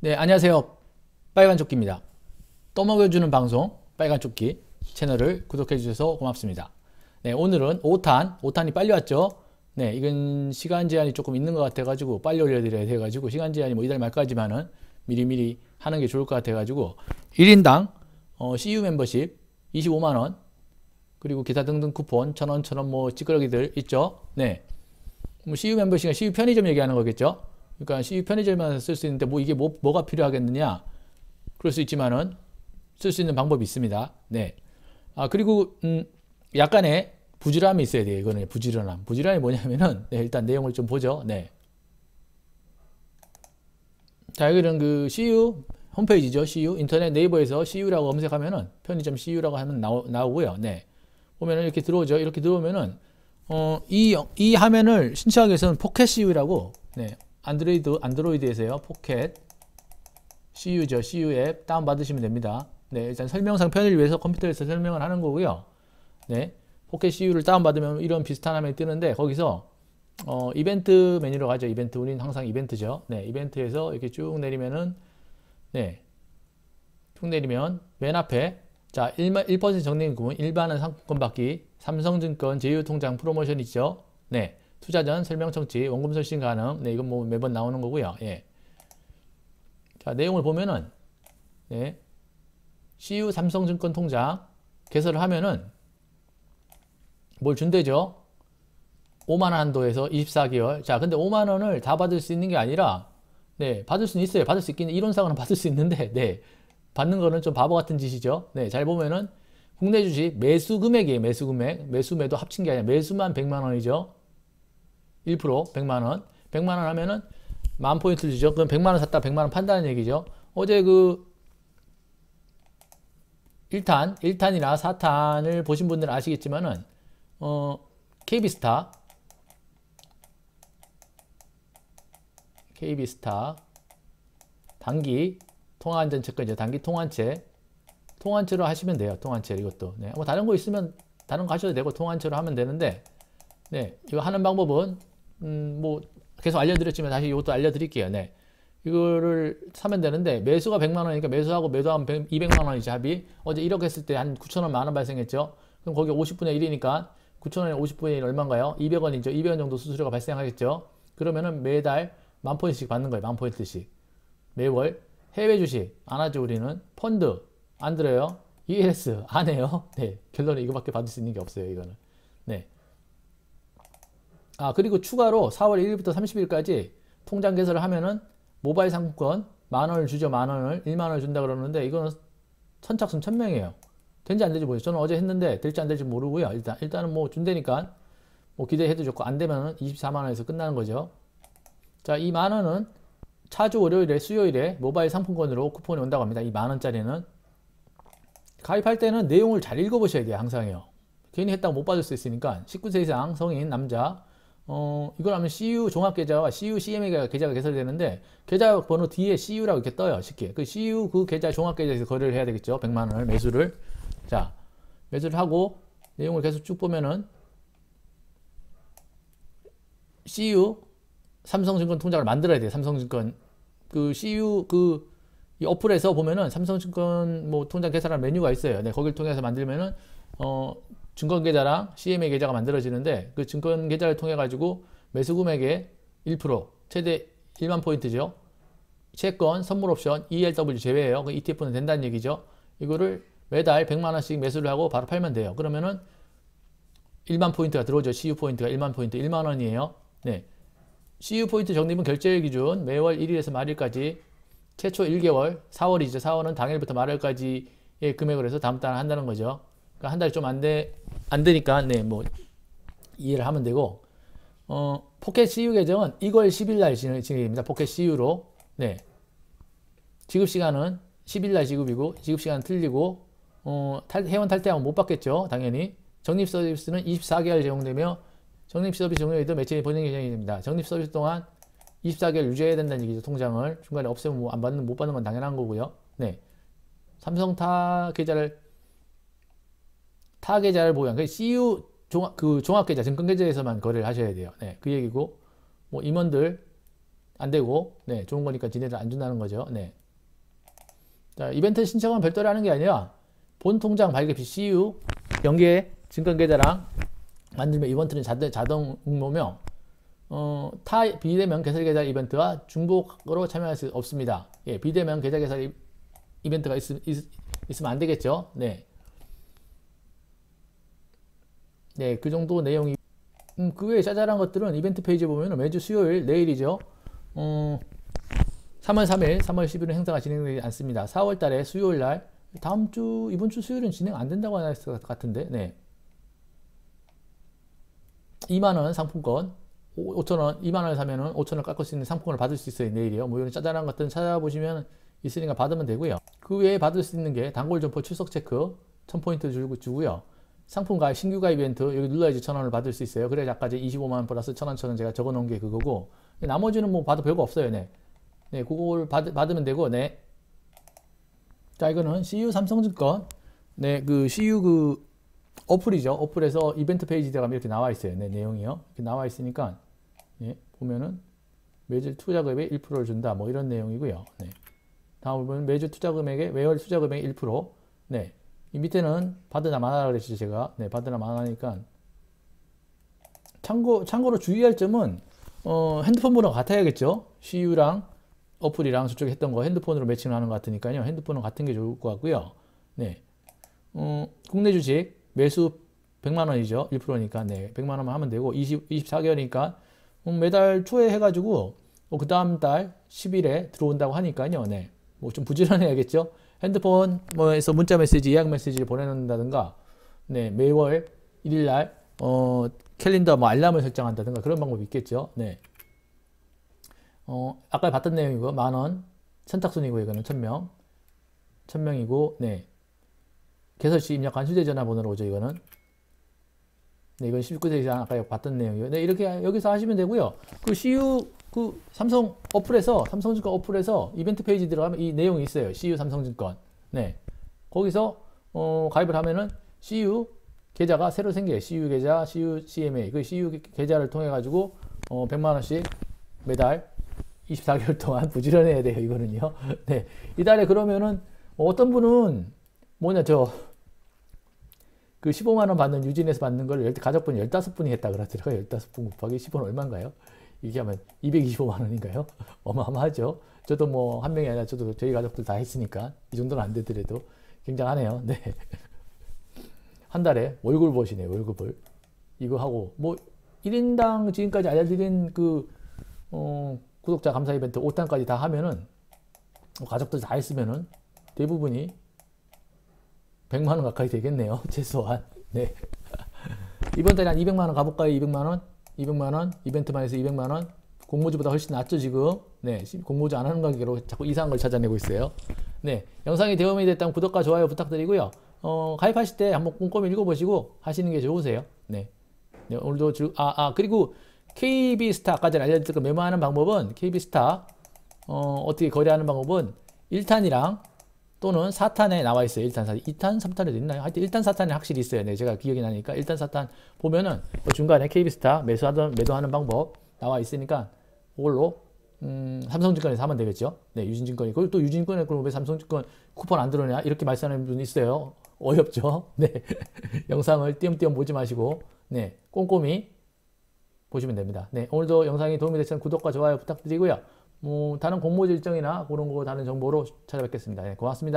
네, 안녕하세요. 빨간 조끼입니다. 떠먹여주는 방송 빨간 조끼 채널을 구독해 주셔서 고맙습니다. 네, 오늘은 5탄, 5탄이 빨리 왔죠? 네, 이건 시간 제한이 조금 있는 것 같아가지고 빨리 올려드려야 돼가지고 시간 제한이 뭐 이달 말까지만은 미리미리 하는 게 좋을 것 같아가지고 1인당 어, CU 멤버십 25만원 그리고 기타 등등 쿠폰 1000원, 1000원 뭐 찌끄러기들 있죠? 네. 뭐 CU 멤버십은 CU 편의점 얘기하는 거겠죠? 그러니까 CU 편의점에서 쓸수 있는데 뭐 이게 뭐, 뭐가 필요하겠느냐? 그럴 수 있지만은 쓸 수 있는 방법이 있습니다. 네. 아, 그리고 음, 약간의 부지런함이 있어야 돼요. 이거는 부지런함. 부지런함이 뭐냐면은 네, 일단 내용을 좀 보죠. 네. 자, 여기는 그 CU 홈페이지죠. CU 인터넷 네이버에서 CU라고 검색하면은 편의점 CU라고 하면 나오, 나오고요. 네. 보면은 이렇게 들어오죠. 이렇게 들어오면은 어, 이, 이 화면을 신청하기 위해서는 포켓 CU라고 네. 안드로이드 안드로이드에서요. 포켓 CU죠. CU 앱 다운 받으시면 됩니다. 네, 일단 설명상 편의를 위해서 컴퓨터에서 설명을 하는 거고요. 네. 포켓 CU를 다운 받으면 이런 비슷한 화면이 뜨는데 거기서 어, 이벤트 메뉴로 가죠. 이벤트. 우리는 항상 이벤트죠. 네, 이벤트에서 이렇게 쭉 내리면은 네. 쭉 내리면 맨 앞에 자, 1% 적립금 일반은 상품권 받기 삼성증권 제휴통장 프로모션 있죠. 네. 투자 전 설명 청취 원금 설신 가능. 네, 이건 뭐 매번 나오는 거고요. 예. 자, 내용을 보면은 네. CU 삼성증권 통장 개설을 하면은 뭘 준대죠? 5만원 한도에서 24개월. 자, 근데 5만원을 다 받을 수 있는 게 아니라, 네, 받을 수는 있어요. 받을 수 있긴, 이론상으로는 받을 수 있는데, 네, 받는 거는 좀 바보 같은 짓이죠. 네, 잘 보면은, 국내 주식 매수 금액이에요. 매수 금액. 매수 매도 합친 게 아니라 매수만 100만원이죠. 1% 100만 원. 100만 원 하면은 만 포인트를 주죠. 그럼 100만 원 샀다 100만 원 판다는 얘기죠. 어제 그 1탄, 1탄이나 4탄을 보신 분들은 아시겠지만은, 어, KB스타, KB스타, 단기 통화안전 채권이죠. 단기 통환채. 통환채로 하시면 돼요. 통환채 이것도. 네. 뭐 다른 거 있으면 다른 거 하셔도 되고 통환채로 하면 되는데, 네. 이거 하는 방법은, 음, 뭐, 계속 알려드렸지만 다시 이것도 알려드릴게요. 네. 이거를 사면 되는데 매수가 100만 원이니까 매수하고 매도하면 100, 200만 원이지 합이 어제 1억 했을 때 한 9천 원 만 원 발생했죠. 그럼 거기 50분의 1이니까 9천 원에 50분의 1 얼마인가요? 200원이죠. 200원 정도 수수료가 발생하겠죠. 그러면은 매달 만 포인트씩 받는 거예요. 만 포인트씩. 매월 해외 주식. 안 하죠 우리는. 펀드. 안 들어요? ELS 안 해요? 네. 결론은 이거밖에 받을 수 있는 게 없어요 이거는. 네 아, 그리고 추가로 4월 1일부터 30일까지 통장 개설을 하면은 모바일 상품권 만 원을 주죠 만 원을. 1만 원을 준다 그러는데 이거는 선착순 1000명이에요. 된지 안 될지 모르죠 저는 어제 했는데 될지 안 될지 모르고요. 일단 일단은 뭐 준다니까 뭐 기대해도 좋고 안 되면은 24만 원에서 끝나는 거죠. 자 이 만 원은 차주 월요일에 수요일에 모바일 상품권으로 쿠폰이 온다고 합니다. 이 만 원짜리는. 가입할 때는 내용을 잘 읽어보셔야 돼요 항상요. 괜히 했다고 못 받을 수 있으니까 19세 이상 성인 남자 어, 이걸 하면 CU 종합계좌와 CU CMA 계좌가 개설되는데 계좌 번호 뒤에 CU라고 이렇게 떠요. 쉽게. 그 CU 그 계좌 종합계좌에서 거래를 해야 되겠죠. 100만 원을 매수를. 자, 매수를 하고 내용을 계속 쭉 보면은 CU 삼성증권 통장을 만들어야 돼요. 삼성증권 그 CU 그이 어플에서 보면은 삼성증권 뭐 통장 개설하는 메뉴가 있어요. 네, 거기를 통해서 만들면은 어 증권 계좌랑 CMA 계좌가 만들어지는데 그 증권 계좌를 통해 가지고 매수 금액의 1% 최대 1만 포인트죠. 채권, 선물 옵션, ELW 제외예요. 그 ETF는 된다는 얘기죠. 이거를 매달 100만 원씩 매수를 하고 바로 팔면 돼요. 그러면은 1만 포인트가 들어오죠. CU 포인트가 1만 포인트 1만 원이에요. 네. CU 포인트 적립은 결제일 기준 매월 1일에서 말일까지 최초 1개월 4월이죠. 4월은 당일부터 말일까지의 금액을 해서 다음 달 한다는 거죠. 그러니까 한 달이 좀 안 돼, 안 되니까, 네, 뭐, 이해를 하면 되고, 어, 포켓 CU 계정은 2월 10일 날 진행됩니다. 포켓 CU로. 네. 지급 시간은 10일 날 지급이고, 지급 시간은 틀리고, 어, 탈, 회원 탈퇴하면 못 받겠죠. 당연히. 적립 서비스는 24개월 제공되며, 적립 서비스 종료에도 매체에 보내 계정이 됩니다. 적립 서비스 동안 24개월 유지해야 된다는 얘기죠. 통장을. 중간에 없애면 뭐 안 받는, 못 받는 건 당연한 거고요. 네. 삼성타 계좌를 타 계좌를 보유한 그 CU 종합 그 종합 계좌 증권 계좌에서만 거래를 하셔야 돼요. 네, 그 얘기고 뭐 임원들 안 되고, 네, 좋은 거니까 지네들 안 준다는 거죠. 네. 자, 이벤트 신청은 별도로 하는 게 아니라 본 통장 발급 시 CU 연계 증권 계좌랑 만들면 이벤트는 자동, 자동 응모며 어, 타 비대면 개설 계좌 이벤트와 중복으로 참여할 수 없습니다. 예, 비대면 계좌 개설 이- 이벤트가 있, 있, 있으면 안 되겠죠. 네. 네, 그 정도 내용이 음, 그 외에 짜잘한 것들은 이벤트 페이지에 보면 매주 수요일 내일이죠. 어, 3월 3일, 3월 10일은 행사가 진행되지 않습니다. 4월 달에 수요일 날 다음 주 이번 주 수요일은 진행 안 된다고 하는 것 같은데. 네. 2만 원 상품권 5천 원, 2만 원을 사면은 5천 원 깎을 수 있는 상품권을 받을 수 있어요 내일이요. 뭐 이런 짜잘한 것들은 찾아보시면 있으니까 받으면 되고요. 그 외에 받을 수 있는 게 단골 점포 출석 체크 1000포인트 주고 주고요. 상품 가입, 신규 가입 이벤트 여기 눌러야지 천 원을 받을 수 있어요. 그래야 아까 이제 25만 원 플러스 천 원, 천원 제가 적어 놓은 게 그거고 나머지는 뭐 봐도 별거 없어요. 네. 네, 그걸 받, 받으면 되고 네. 자, 이거는 CU 삼성증권 네, 그 CU 그 어플이죠. 어플에서 이벤트 페이지 들어가면 이렇게 나와 있어요. 네, 내용이요. 이렇게 나와 있으니까 예, 보면은 매주 투자 금액의 1%를 준다. 뭐 이런 내용이고요. 네. 다음 보면 매주 투자 금액의 매월 투자 금액의 1%. 네. 이 밑에는 받으나 마나라 그랬죠, 제가. 네, 받으나 마나니까 참고 참고로 주의할 점은 어, 핸드폰 번호 같아야겠죠. CU랑 어플이랑 저쪽에 했던 거 핸드폰으로 매칭을 하는 것 같으니까요. 핸드폰은 같은 게 좋을 것 같고요. 네. 어, 국내 주식 매수 100만 원이죠. 1%니까 네. 100만 원만 하면 되고 20 24개월이니까 음, 매달 초에 해 가지고 그 다음 달 10일에 들어온다고 하니까요. 네. 뭐 좀 부지런해야겠죠. 핸드폰 뭐에서 문자 메시지, 예약 메시지를 보내놓는다든가 네, 매월 1일 날 어, 캘린더 뭐 알람을 설정한다든가 그런 방법이 있겠죠. 네. 어, 아까 봤던 내용이고 만 원, 선착순이고 이거는 1000명. 1000명이고 네. 개설 시 입력한 휴대전화 번호로 오죠, 이거는. 네, 이건 19세 이상 아까 봤던 내용이에요. 네, 이렇게 여기서 하시면 되고요. 그 CU 그 삼성 어플에서 삼성증권 어플에서 이벤트 페이지 들어가면 이 내용이 있어요. CU 삼성증권. 네. 거기서 어, 가입을 하면은 CU 계좌가 새로 생겨요. CU 계좌, CU CMA. 그 CU 계좌를 통해 가지고 어, 100만 원씩 매달 24개월 동안 부지런해야 돼요. 이거는요. 네. 이달에 그러면은 어떤 분은 뭐냐 저 그 15만 원 받는 유진에서 받는 걸 열- 가족분 15분이 했다 그러더라고요. 15분 곱하기 10은 얼마인가요? 이게 하면 225만 원인가요? 어마어마하죠. 저도 뭐 한 명이 아니라 저도 저희 가족들 다 했으니까 이 정도는 안 되더라도 굉장하네요. 네. 한 달에 월급 버시네 월급을. 이거 하고 뭐 1인당 지금까지 알려드린 그 어, 구독자 감사 이벤트 5탄까지 다 하면은 뭐 가족들 다 했으면은 대부분이 100만 원 가까이 되겠네요. 최소한. 네. 이번 달에 한 200만 원 가볼까요? 200만 원? 200만 원? 이벤트만 해서 200만 원? 공모주보다 훨씬 낫죠, 지금? 네. 시- 공모주 안 하는 관계로 자꾸 이상한 걸 찾아내고 있어요. 네. 영상이 도움이 됐다면 구독과 좋아요 부탁드리고요. 어, 가입하실 때 한번 꼼꼼히 읽어보시고 하시는 게 좋으세요. 네. 네, 오늘도 주, 아, 아, 그리고 KB스타, 아까 전에 알려드렸던 그 메모하는 방법은 KB스타, 어, 어떻게 거래하는 방법은 1탄이랑 또는 4탄에 나와 있어요. 1탄, 4탄. 2탄, 3탄에도 있나요? 하여튼 1탄, 4탄에 확실히 있어요. 네, 제가 기억이 나니까 1탄, 4탄 보면은 그 중간에 KB스타 매수하던, 매도하는 방법 나와 있으니까 그걸로 음, 삼성증권에서 하면 되겠죠. 네, 유진증권이. 그걸 또 유진증권에 그럼 왜 삼성증권 쿠폰 안 들어오냐? 이렇게 말씀하는 분 있어요. 어렵죠. 네. 영상을 띄엄띄엄 보지 마시고, 네, 꼼꼼히 보시면 됩니다. 네, 오늘도 영상이 도움이 되시면 구독과 좋아요 부탁드리고요. 뭐, 다른 공모지 일정이나 그런 거 다른 정보로 찾아뵙겠습니다. 네, 고맙습니다.